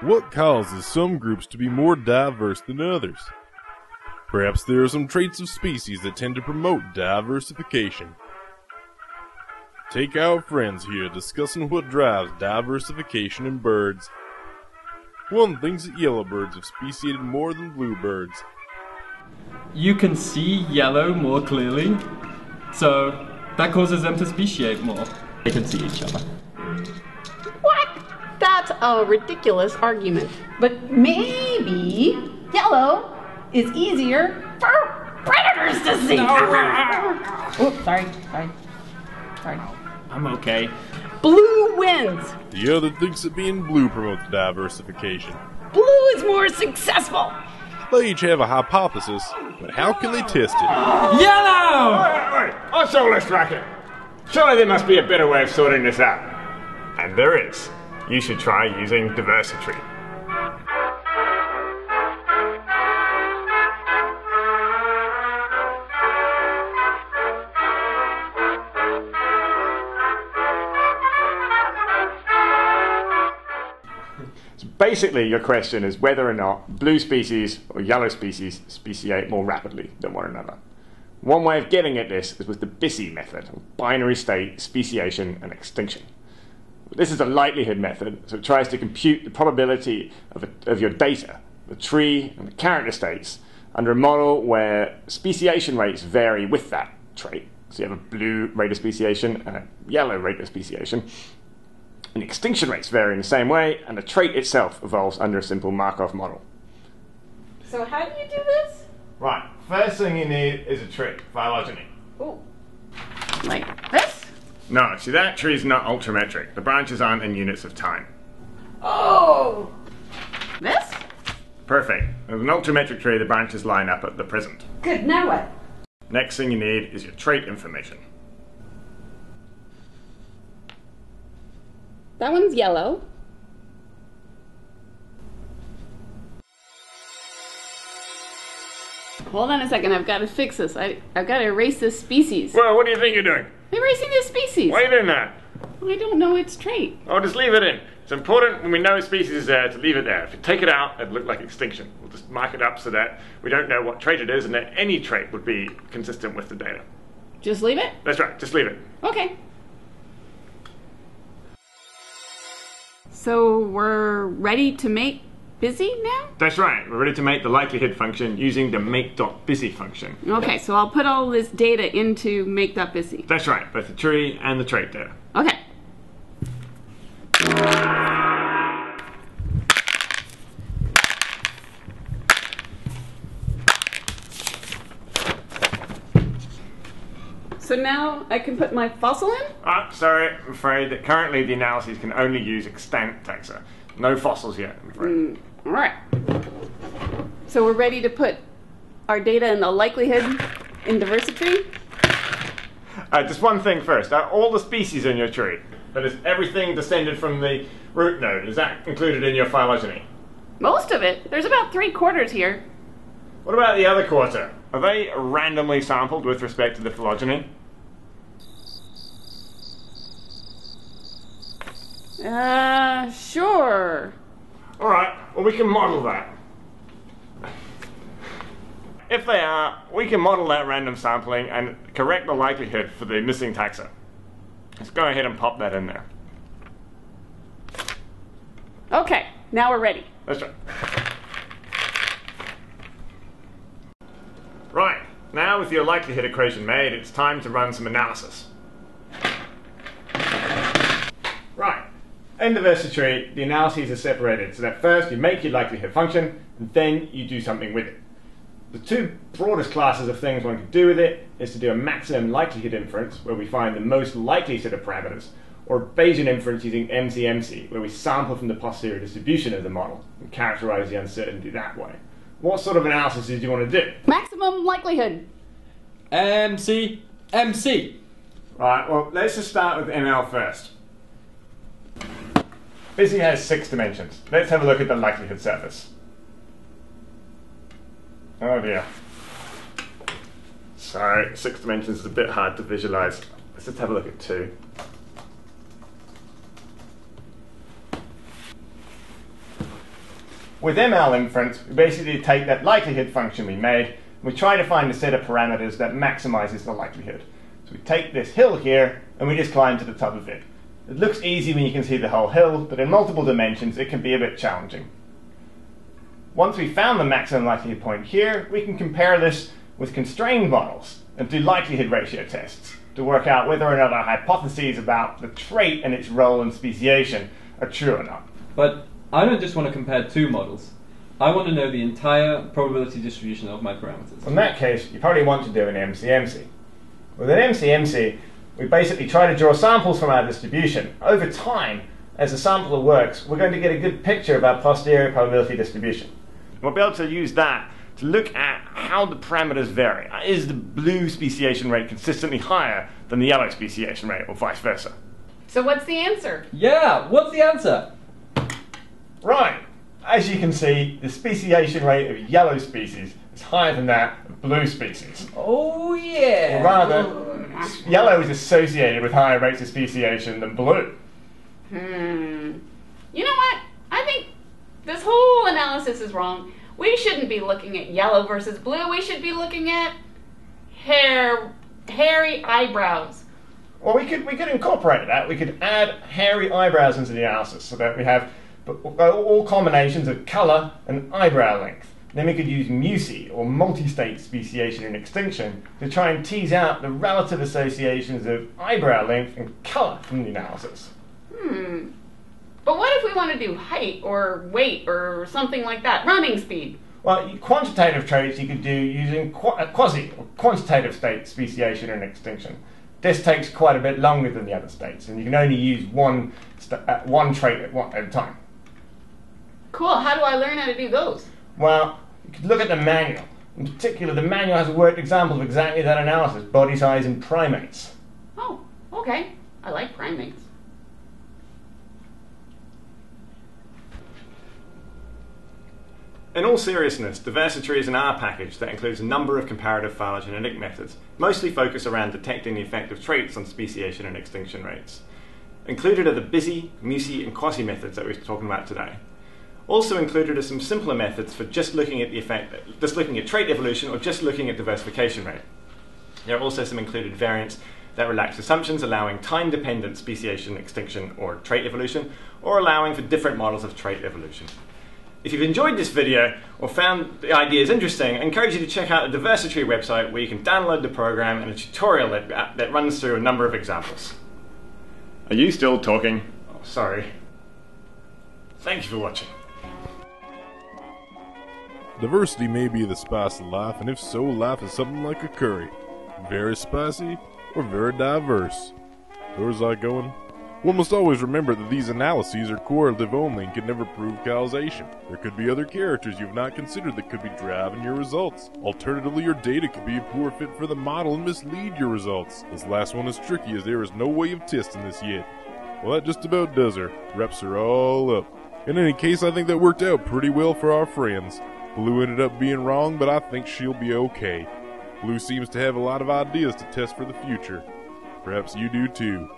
What causes some groups to be more diverse than others? Perhaps there are some traits of species that tend to promote diversification. Take our friends here discussing what drives diversification in birds. One thinks that yellow birds have speciated more than blue birds. You can see yellow more clearly, so that causes them to speciate more. They can see each other. What? That's a ridiculous argument. But maybe yellow is easier for predators to see. oh, sorry, sorry, sorry. I'm okay. Blue wins. The other thinks that being blue promotes diversification. Blue is more successful. They each have a hypothesis, but how can they test it? Yellow! Wait, wait, what's all this racket? Surely there must be a better way of sorting this out. And there is. You should try using Diversitree. So basically, your question is whether or not blue species or yellow species speciate more rapidly than one another. One way of getting at this is with the BiSSE method, binary state speciation and extinction. This is a likelihood method, so it tries to compute the probability of, a, of your data, the tree and the character states, under a model where speciation rates vary with that trait. So you have a blue rate of speciation and a yellow rate of speciation. And extinction rates vary in the same way, and the trait itself evolves under a simple Markov model. So how do you do this? Right, first thing you need is a tree, phylogeny. Oh, like this? No, see that tree is not ultrametric. The branches aren't in units of time. Oh, this? Perfect. With an ultrametric tree, the branches line up at the present. Good. Now what? Next thing you need is your trait information. That one's yellow. Hold on a second. I've got to fix this. I, I've got to erase this species. Well, what do you think you're doing? Erasing this species. Why are you doing that? I don't know its trait. Oh, just leave it in. It's important when we know a species is there to leave it there. If you take it out, it'd look like extinction. We'll just mark it up so that we don't know what trait it is and that any trait would be consistent with the data. Just leave it? That's right, just leave it. Okay. So we're ready to make BiSSE now? That's right, we're ready to make the likelihood function using the make.bisse function. Okay, so I'll put all this data into make.bisse. That's right, both the tree and the trait data. Okay. So now I can put my fossil in? Ah, sorry, I'm afraid that currently the analyses can only use extant taxa. No fossils yet, I'm afraid. All right. So we're ready to put our data in the likelihood in diversitree. Uh, just one thing first. Are all the species in your tree? That is, everything descended from the root node. Is that included in your phylogeny? Most of it. There's about three quarters here. What about the other quarter? Are they randomly sampled with respect to the phylogeny? Uh, sure. All right, well, we can model that. If they are, we can model that random sampling and correct the likelihood for the missing taxa. Let's go ahead and pop that in there. Okay, now we're ready. That's right. Right, now with your likelihood equation made, it's time to run some analysis. Right, in the diversitree, the analyses are separated so that first you make your likelihood function, and then you do something with it. The two broadest classes of things one can do with it is to do a maximum likelihood inference, where we find the most likely set of parameters, or a Bayesian inference using MCMC, where we sample from the posterior distribution of the model and characterize the uncertainty that way. What sort of analysis do you want to do? Maximum likelihood. MC, MC. Right, well, let's just start with ML first. BiSSE has six dimensions. Let's have a look at the likelihood surface. Oh dear. Sorry, six dimensions is a bit hard to visualize. Let's just have a look at two. with ML inference, we basically take that likelihood function we made, and we try to find a set of parameters that maximizes the likelihood. So we take this hill here, and we just climb to the top of it. It looks easy when you can see the whole hill, but in multiple dimensions it can be a bit challenging. Once we've found the maximum likelihood point here, we can compare this with constrained models and do likelihood ratio tests to work out whether or not our hypotheses about the trait and its role in speciation are true or not. But I don't just want to compare two models. I want to know the entire probability distribution of my parameters. In that case, you probably want to do an MCMC. With an MCMC, we basically try to draw samples from our distribution. Over time, as the sampler works, we're going to get a good picture of our posterior probability distribution. We'll be able to use that to look at how the parameters vary. Is the blue speciation rate consistently higher than the yellow speciation rate, or vice versa? So what's the answer? Yeah, what's the answer? Right. As you can see, the speciation rate of yellow species is higher than that of blue species. Oh yeah. Or rather, oh. Yellow is associated with higher rates of speciation than blue. Hmm. You know what? I think this whole analysis is wrong. We shouldn't be looking at yellow versus blue. We should be looking at hair, hairy eyebrows. Well, we could we could incorporate that. We could add hairy eyebrows into the analysis so that we have all combinations of color and eyebrow length. Then we could use MuSSE, or multi-state speciation and extinction, to try and tease out the relative associations of eyebrow length and color from the analysis. Hmm. But what if we want to do height or weight or something like that? Running speed. Well, quantitative traits you could do using qu- QuaSSE or quantitative state speciation and extinction. This takes quite a bit longer than the other states, and you can only use one st- uh, one trait at, one, at a time. Cool. How do I learn how to do those? Well, you could look at the manual. In particular, the manual has a worked example of exactly that analysis: body size in primates. Oh, okay. I like primates. In all seriousness, Diversitree is an R package that includes a number of comparative phylogenetic methods, mostly focused around detecting the effect of traits on speciation and extinction rates. Included are the BiSSE, MuSSE, and QuaSSE methods that we're talking about today. Also included are some simpler methods for just looking at the effect, just looking at trait evolution or just looking at diversification rate. There are also some included variants that relax assumptions, allowing time-dependent speciation, extinction, or trait evolution, or allowing for different models of trait evolution. If you've enjoyed this video or found the ideas interesting, I encourage you to check out the Diversitree website where you can download the program and a tutorial that, uh, that runs through a number of examples. Are you still talking? Oh, sorry. Thank you for watching. Diversity may be the spice of life, and if so, life is something like a curry. Very spicy or very diverse. Where's I going? One must always remember that these analyses are correlative only and can never prove causation. There could be other characters you've not considered that could be driving your results. Alternatively, your data could be a poor fit for the model and mislead your results. This last one is tricky as there is no way of testing this yet. Well, that just about does her. Reps are all up. In any case, I think that worked out pretty well for our friends. Blue ended up being wrong, but I think she'll be okay. Blue seems to have a lot of ideas to test for the future. Perhaps you do too.